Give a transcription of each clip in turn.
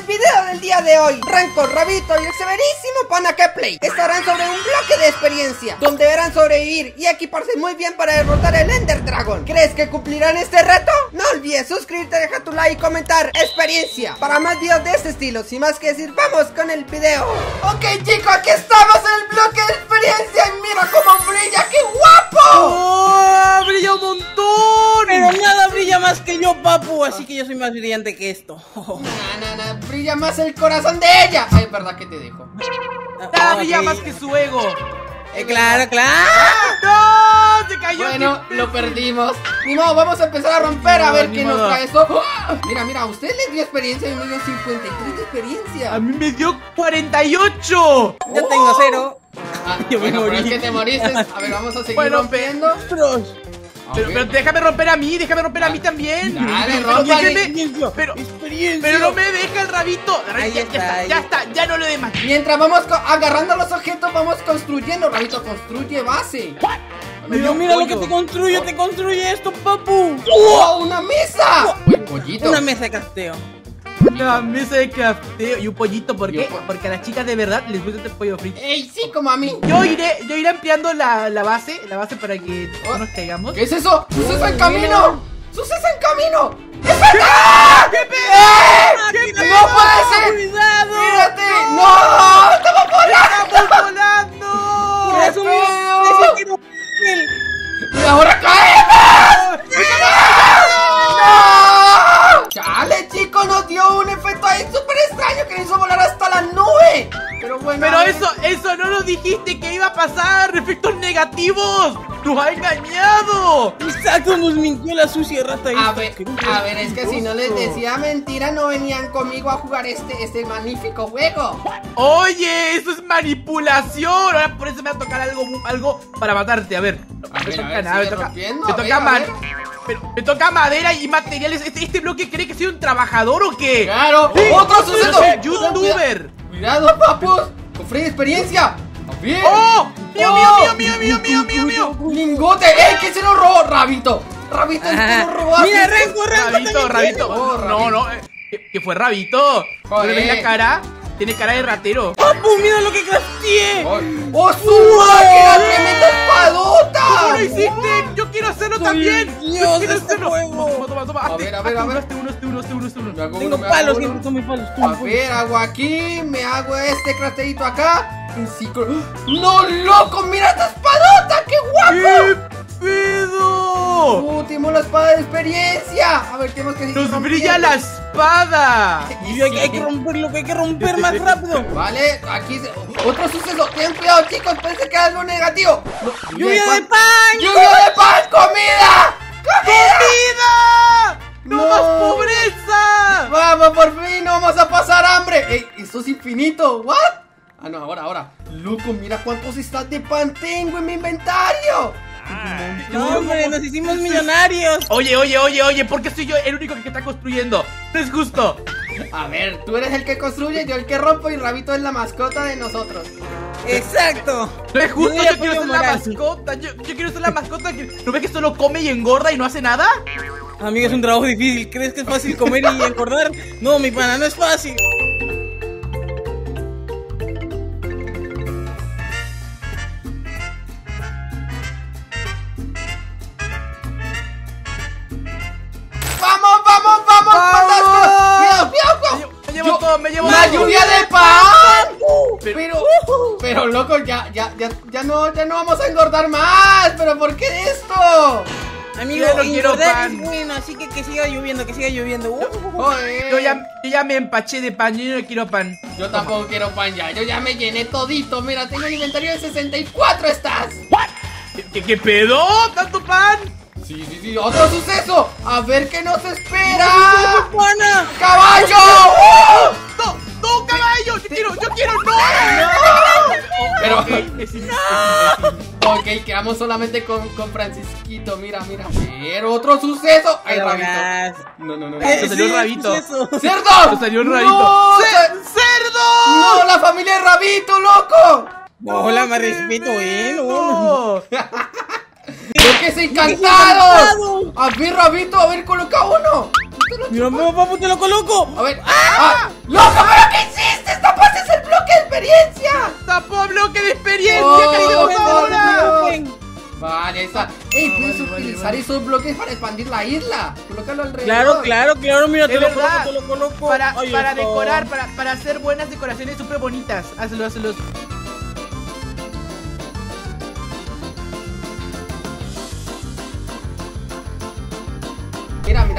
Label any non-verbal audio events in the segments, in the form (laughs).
el video del día de hoy, Ranco, Rabito y el severísimo Panakeplay estarán sobre un bloque de experiencia, donde deberán sobrevivir y equiparse muy bien para derrotar el Ender Dragon. ¿Crees que cumplirán este reto? No olvides suscribirte, dejar tu like y comentar experiencia para más videos de este estilo. Sin más que decir, vamos con el video. Ok chicos, aquí estamos en el bloque de experiencia y mira cómo brilla, qué papu, así que yo soy más brillante que esto. Na, na, na, brilla más el corazón de ella. Ay, es verdad que te dejo. Nada Ah, brilla más que su ego. Eh, claro, claro. ¡No! ¡Se cayó! Bueno, lo perdimos. Ni modo, vamos a empezar a romper a ver qué nos trae esto. ¡Ah! Mira, mira, a usted le dio experiencia y me dio 53 de experiencia. A mí me dio 48. Yo tengo cero. Ah, (laughs) Yo me bueno, pero es morí. que te moriste. A ver, vamos a seguir Bueno, rompiendo. Ostras. Pero, pero déjame romper a mí, déjame romper a mí también. Dale, Pero Pero, Experiencia. pero no me deja el rabito. Ahí ya, ya está, está, ahí ya está. está, ya no le dé más. Mientras vamos agarrando los objetos, vamos construyendo. Rabito, construye base. Mira, mira lo que te construye, te construye esto, papu. ¡Oh, una mesa! Pollito. Una mesa de casteo. Una mesa de crafteo y un pollito, ¿por qué? Porque a las chicas de verdad les gusta este pollo frito. ¡Ey, sí, como a mí! Yo iré, yo iré ampliando la, la base, la base para que Oh. no nos caigamos. ¿Qué es eso? ¡Suceso en camino! ¡Suceso en camino! ¡Qué pedo! ¡Qué pedo! Negativos. Nos ha engañado. Exacto, nos mintió la sucia rata A ver, a ver, es que si no les decía mentira, no venían conmigo a jugar este, este magnífico juego. Oye, eso es manipulación. Ahora por eso me va a tocar algo, algo para matarte. A ver, A me ver, toca a ver, nada, me toca, rompiendo, me a toca ver, a ma- ver. pero me toca madera y materiales. ¿Este, este bloque cree que soy un trabajador o qué? ¡Claro! Sí, ¡Otro suceso! youtuber. ¡Cuidado, papus! ¡Confrey experiencia! ¡A ver! ¡Oh! ¡Mío, mío, mío, mío, mío, mío, mío, mío! ¡Lingote! ¡Ey! ¿Quién se lo robó? ¡Rabito! ¡Rabito, que Ah, lo robaste! Mira, Renko Rabito, Rabito. Oh, No, no, eh, que, que fue Rabito. ¿No Joder. le ves la cara? Tiene cara de ratero. Papu, mira lo que crafteé. ¡Oh, su máquina! ¡Tremenda espadota! ¿Cómo lo hiciste? Yo quiero hacerlo Soy también. dios quiero de este hacerlo. juego. Toma, toma, toma. A ver, a ver, a ver. hazte uno, hazte uno, hazte uno, hazte uno. Tengo palos, siempre tomo palos. A ver, hago aquí, me hago este crafteadito acá. Un ciclo. ¡No, loco! ¡Mira esta espadota! ¡Qué guapo! ¿Qué pedo? Último la espada de experiencia. A ver, tenemos que seguir Nos rompiendo. brilla la espada. (laughs) Y hay, hay que romperlo, que hay que romper más rápido. (laughs) Vale, aquí se- otro suceso. Ten cuidado, chicos. Parece que hay algo negativo. No, ¡Lluvia de pan. ¡Lluvia de pan! ¡Comida! ¡Comida! ¡Vida! ¡No, No. más pobreza! Vamos, por fin, no vamos a pasar hambre. Ey, esto es infinito. ¿What? Ah, no, ahora, ahora. Loco, mira cuántos estás de pan tengo en mi inventario. No, hombre, nos hicimos millonarios. Oye, oye, oye, oye, ¿por qué soy yo el único que está construyendo? No es justo. (laughs) A ver, tú eres el que construye, yo el que rompo y Rabito es la mascota de nosotros. Exacto. (laughs) No es justo, Yo quiero ser la mascota. Yo, yo quiero ser la mascota que. ¿No ves que solo come y engorda y no hace nada? Amigo, es un trabajo difícil. ¿Crees que es fácil comer y engordar? No, mi pana, no es fácil. Pero- Pero, pero loco, ya, ya, ya, ya no, ya no vamos a engordar más. ¿Pero por qué esto? Amigo, Yo no quiero pan. es bueno, así que que siga lloviendo, que siga lloviendo. Uh, Joder. Yo ya, yo ya me empaché de pan, yo no quiero pan. Yo tampoco quiero pan ya, yo ya me llené todito. Mira, tengo un inventario de 64 estás. ¿Qué, qué, qué pedo? ¿Tanto pan? Sí, sí, sí, otro suceso. A ver qué nos espera. pana! ¡Caballo! Quiero! ¡Yo quiero! ¡No! Pero, Ok, (laughs) es imbécil. ok, quedamos solamente con, con Francisquito. Mira, mira. Pero otro suceso. ¡Ay, rabito! No, no, no. no. Eh, salió un rabito. ¿qué es? ¡Cerdo! Nos salió un ¡No! rabito. ¡Ce- ¡Ce- ¡Cerdo! ¡No! ¡La familia de Rabito, loco! Hola, más respeto, eh. No. No. ¡Bloques (laughs) encantados! encantado! A ver, Rabito, a ver, coloca uno. Mira, papu, te lo coloco. A ver. ¡Ah! ¡Loco! ¡Papo, bloque de experiencia! Oh, ¿Qué hacemos oh, ahora? Dios. Vale, está. Ey, puedes vale, vale, utilizar vale. esos bloques para expandir la isla. Colócalo alrededor. Claro, claro, claro, mira, te lo coloco, te lo coloco. Para, decorar, para, para hacer buenas decoraciones súper bonitas. Hazlo, hazlo.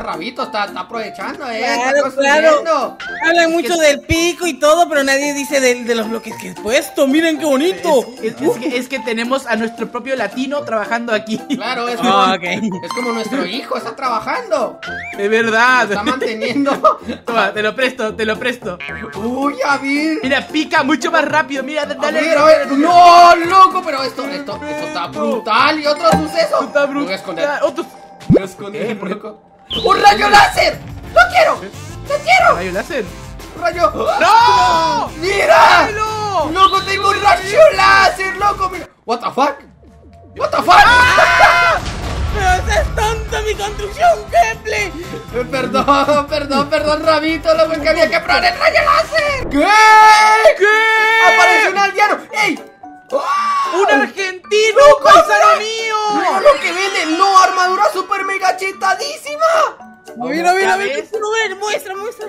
Rabito está, está aprovechando, eh. está Claro, claro. Hablan mucho del pico y todo, pero nadie dice de, los bloques que he puesto. Miren qué bonito. Es, es- es que, es que tenemos a nuestro propio latino trabajando aquí. Claro, es (laughs) como, Ah, es como nuestro hijo, está trabajando. De verdad. Está manteniendo. (laughs) Toma, te lo presto, te lo presto. Uy, a ver. Mira, pica mucho más rápido. Mira, A dale. ver, a ver. No, loco, pero esto, esto, esto está brutal. Y otro suceso. Está Me voy a esconder. brutal. Voy a esconder, loco. ¡Un rayo láser! ¡Lo quiero! ¡Lo quiero! Rayo láser. ¡Un rayo! ¡No! ¡Mira! ¡Loco, tengo un rayo láser, loco! ¡Mira! ¿What the fuck? ¿What the fuck? (laughs) Pero esa es tonta mi construcción, Keple. Eh, Perdón, perdón, perdón, Rabito, loco, es que había que probar el rayo láser. ¿Qué? ¿Qué? ¡Apareció un aldeano! ¡Ey! ¡Ah! ¡Un argentino! ¡Loco, ¡Paisano mío! ¡No, lo que vende! ¡No, armadura super mega chetadísima! Mira, mira, ¿Ya mira. ver, muestra, muestra.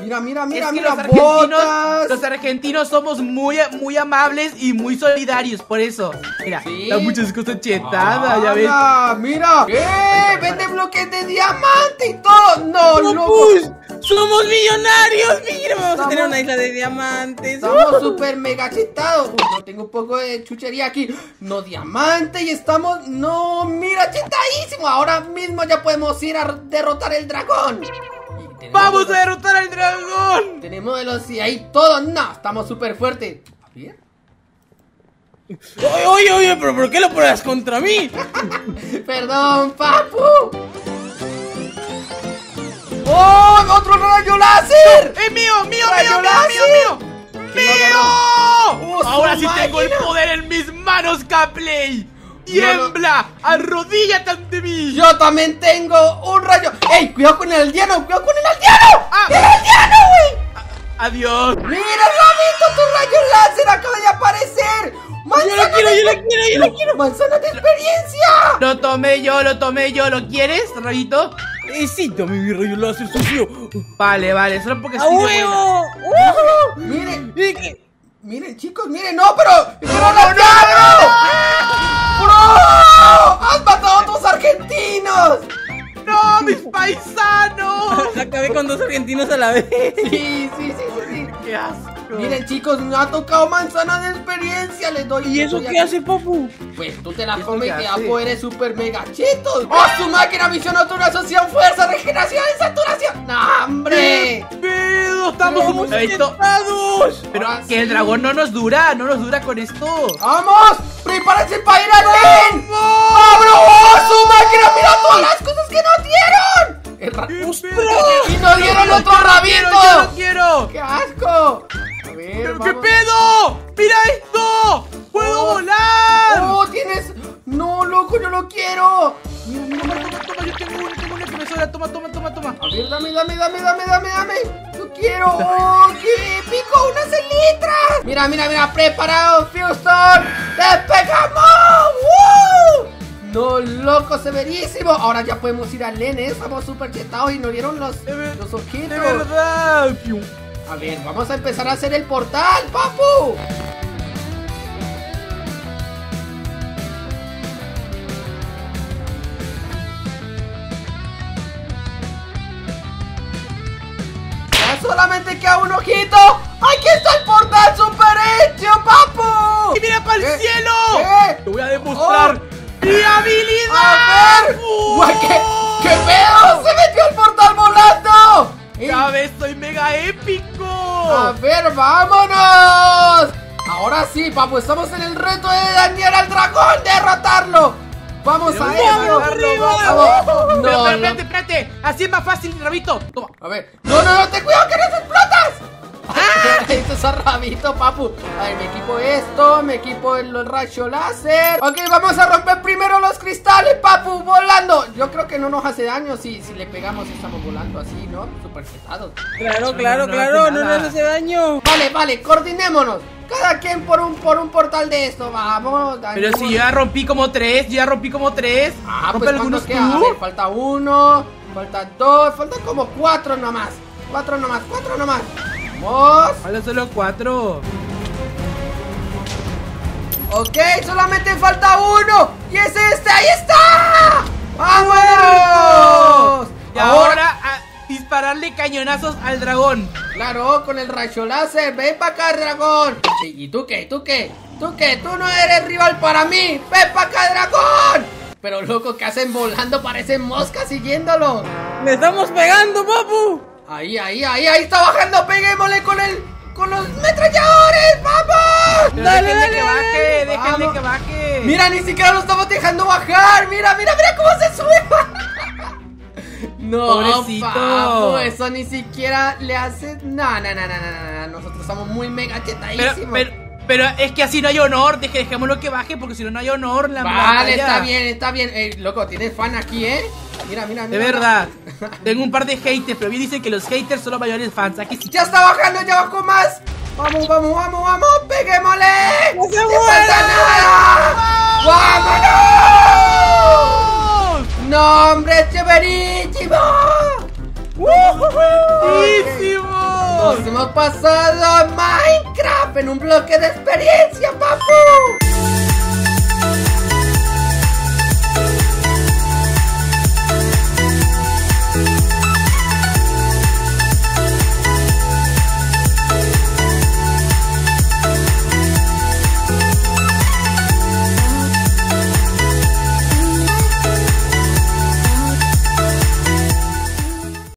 Mira, mira, mira, es que mira, los argentinos, botas. los argentinos somos muy, muy amables y muy solidarios, por eso. Mira, Sí. da muchas cosas chetadas, ya ves. ¡Hala! ¡Mira! ¿Qué? ¡Vende bloques de diamante y todo! ¡No, ¡No, loco! pues! ¡Somos millonarios! Mira, vamos a tener una isla de diamantes. Estamos súper mega. Uy, no tengo un poco de chuchería aquí. No diamante y estamos. No, mira, chetadísimo. Ahora mismo ya podemos ir a derrotar el dragón. ¡Vamos a derrotar al dragón! Tenemos los y ahí todo. No, estamos súper fuertes. A ver. Oye, oye, oye, pero ¿por qué lo pruebas contra mí? (laughs) Perdón, papu. ¡Oh! ¡Otro rayo láser! ¡Es mío, mío, ¡Rayo mío, mío, mío, mío! ¿Quién lo ¡Mío! ¡Oh, su Ahora sí tengo el poder en mis manos, Capley. Yo lo- ¡Tiembla! ¡Arrodíllate ante mí! Yo también tengo un rayo. ¡Ey! ¡Cuidado con el aldeano! ¡Cuidado con el aldeano! Ah. ¡El aldeano, güey! ¡Adiós! ¡Mira, Rabito! ¡Tu rayo láser acaba de aparecer! Yo ¡Manzana la quiero, de- yo la quiero, yo la quiero. ¡Manzana de experiencia! Lo tomé yo, lo tomé yo. ¿Lo quieres, Rayito? Eh, sí, dame mi rayo láser sucio. Vale, vale, solo porque ¡A estoy de buena. huevo! ¡Ujú! Miren, ¿Y qué? miren, chicos, miren, no, pero. ¡Pero el aldeano! ¡Bro! ¡Has matado a otros argentinos! ¡No, mis paisanos! (laughs) Acabé con dos argentinos a la vez. Sí. Miren, chicos, me ha tocado manzana de experiencia. Les doy. ¿Y eso qué aquí. hace, papu? Pues tú te ¿Eso comes y te da poderes super mega chetos. ¡Oh, su máquina! Misión autorización, fuerza, regeneración y saturación. ¡No, hombre! ¡Pedo! ¡Estamos tentados! Pero Ahora que el dragón no nos dura, no nos dura con esto. ¡Vamos! ¡Prepárense para ir al tren! ¡Abro! ¡Oh, su máquina! ¡Mira todas las cosas que nos dieron! ¡Y nos dieron otro ¡Yo no quiero, yo no rabito! quiero! ¡Qué asco! Ver, ¿Pero qué pedo? ¡Mira esto! ¡Puedo Oh. volar! ¡Oh, tienes! ¡No, loco, yo lo quiero! Mira, mira, toma, toma, toma, yo tengo uno, tengo me sobra. Toma, toma, toma, toma. A ver, dame, dame, dame, dame, dame, dame. Yo quiero. ¡Oh, qué épico! ¡Unas elitras! Mira, mira, mira, preparado, Houston. ¡Despegamos! ¡Woo! No, loco, severísimo. Ahora ya podemos ir al Lene. Estamos súper chetados y nos dieron los, De los ojitos. De verdad. A ver, vamos a empezar a hacer el portal, papu. Ya solamente queda un ojito. ¡Aquí está el portal super hecho, papu! ¡Y mira para el cielo! ¿Qué? Te voy a demostrar Oh. mi habilidad. ¡A ver! Guay, ¿Qué, ¿Qué pedo? ¡Se metió el portal Ya ves, soy mega épico. A ver, vámonos. Ahora sí, papu, estamos en el reto de Daniel al dragón, derrotarlo. Vamos a eso. arriba. Vamos. No, espérate, espérate. Así es más fácil, Rabito. Toma. A ver. No, no, no, ten cuidado que no se explotas. (laughs) Esto es a rabito, papu. A ver, me equipo esto, me equipo el rayo láser. Ok, vamos a romper primero los cristales, papu, volando. Yo creo que no nos hace daño si, si le pegamos y estamos volando así, ¿no? Súper pesados. Claro, claro, no claro, no nos hace daño. Vale, vale, coordinémonos. Cada quien por un, por un portal de esto, vamos. Pero si yo ya rompí como tres, yo ya rompí como tres. Ah, Rompe pues algunos. A ver, falta uno, falta dos, faltan como cuatro nomás. Cuatro nomás, cuatro nomás. Vamos. Faltan solo cuatro. Ok, solamente falta uno. Y es este, ahí está. ¡Vamos! Y ahora a dispararle cañonazos al dragón. Claro, con el rayo láser. Ven para acá, dragón. Sí, ¿Y tú qué? ¿Tú qué? ¿Tú qué? Tú no eres rival para mí. Ven para acá, dragón. Pero loco, ¿qué hacen volando? Parecen moscas siguiéndolo. ¡Le estamos pegando, papu! Ahí, ahí, ahí, ahí está bajando. Peguémosle con el. con los metralladores. ¡Vamos! Pero Dale, déjenle dale, que dale. baje, déjenle Vamos. que baje. Mira, ni siquiera lo estamos dejando bajar. Mira, mira, mira cómo se sube. (laughs) No, Pobrecito. papu, eso ni siquiera le hace. No, no, no, no, no, no, no. Nosotros estamos muy mega chetadísimos. pero, pero es que así no hay honor. Deje, dejémoslo que baje porque si no, no hay honor la Vale, batalla. está bien, está bien. Eh, loco, tienes fan aquí, ¿eh? Mira, mira, De mira. verdad. (laughs) Tengo un par de haters, pero bien dicen que los haters son los mayores fans. Aquí sí. Ya está bajando, ya bajó más. Vamos, vamos, vamos, vamos. Peguémosle. ¡No se ¡No muera! pasa nada! ¡Vámonos! ¡No, hombre, chéverísimo! ¡Buenísimo! Nos hemos pasado a Minecraft en un bloque de experiencia, papu.